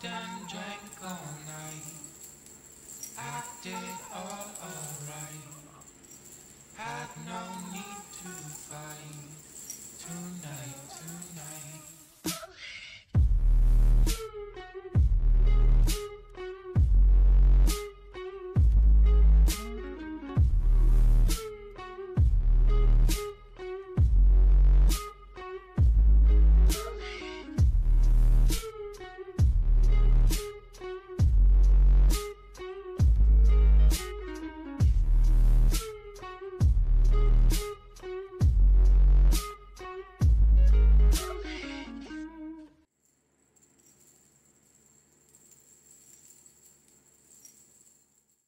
Smoked and drank all night. Acted all alright. Had no need to fight tonight.